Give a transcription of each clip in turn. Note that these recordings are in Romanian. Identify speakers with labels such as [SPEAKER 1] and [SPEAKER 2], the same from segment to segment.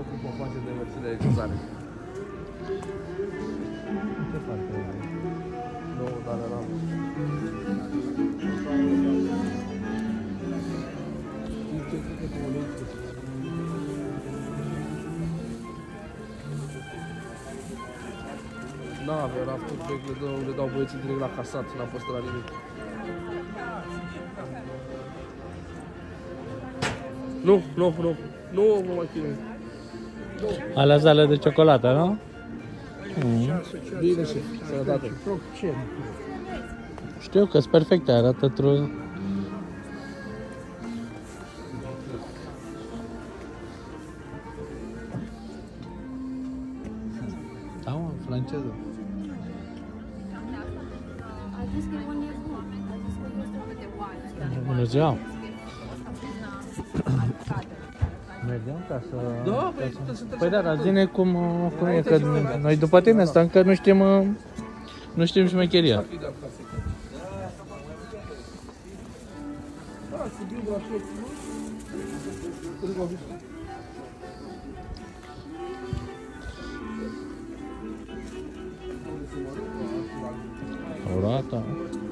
[SPEAKER 1] Ocupă o face de versiune de cezare.
[SPEAKER 2] Ce face?
[SPEAKER 1] Nu, dar era... Da, era footback, le dau, le dau băieții direct la casat, n-am fost la nimic. Nu, nu, nu, nu vă mai chinui.
[SPEAKER 2] Alea zale de ciocolată, nu? Mm.
[SPEAKER 1] Bine și sănătate.
[SPEAKER 2] Știu că sunt perfecte, arată tru... Da, mă, franceză.
[SPEAKER 3] A zis că e un nebun. A zis că este un de bani.
[SPEAKER 2] Bună ziua! Mergem ca să...
[SPEAKER 1] Da, păi,
[SPEAKER 2] ca să-
[SPEAKER 1] suntem
[SPEAKER 2] Păi da, dar
[SPEAKER 1] tot.
[SPEAKER 2] zine cum, uh, cum e,
[SPEAKER 1] Uite
[SPEAKER 2] că
[SPEAKER 1] și noi, gata.
[SPEAKER 2] noi după tine stăm, că nu știm, uh, nu știm șmecheria. O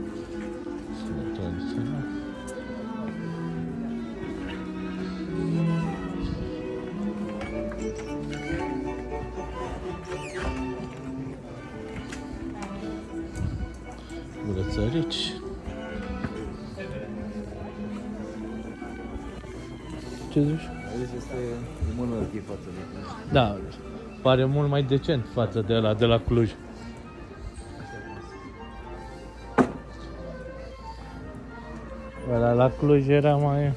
[SPEAKER 2] Brățărici. Ce zici?
[SPEAKER 4] Aici este mult mai ok față de
[SPEAKER 2] Da, pare mult mai decent față de la de la Cluj. Ăla la Cluj era mai...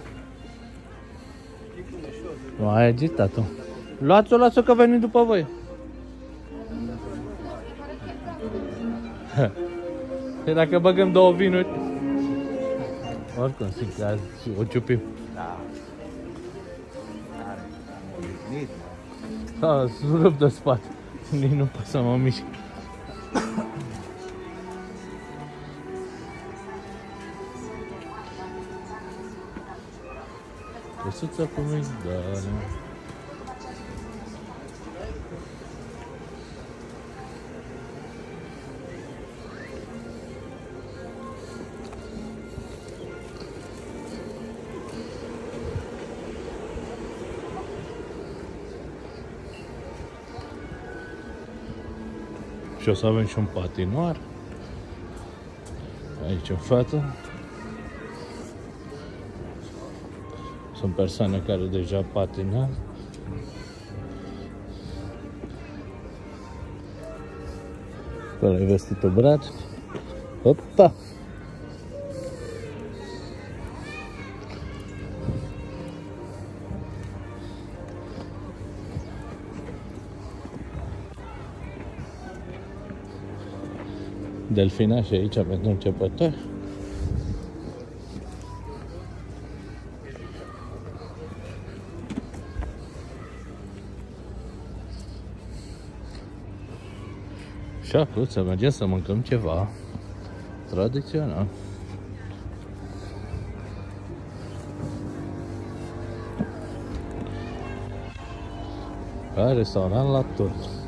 [SPEAKER 2] Mai agitat-o. Luați-o, luați-o că venim după voi. Și dacă băgăm două vinuri... Oricum, simt că azi o ciupim.
[SPEAKER 4] Da. Are. Obișnuit.
[SPEAKER 2] Da, sunt rupt de spate. Nici nu pot să mă mișc. Căsuța cu migdale. Și o să avem și un patinoar. Aici în față. Sunt persoane care deja patinează. Acolo e vestitul Brad. Opa! Delfina și aici pentru începători. Și acum să mergem să mâncăm ceva tradițional. La restaurant la tot.